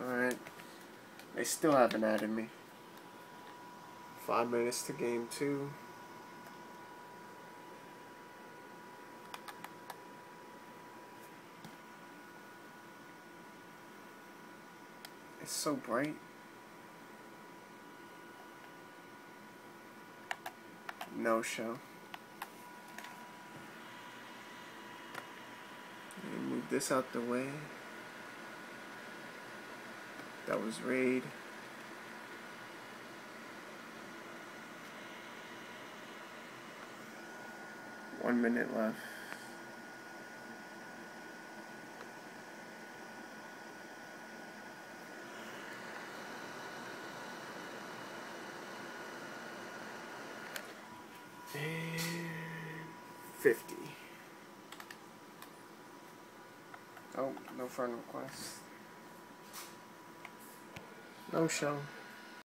Alright. They still haven't added me. Five minutes to game two. It's so bright. No show. move this out the way. That was raid. One minute left. And 50. Oh, no friend request. Oh, no show.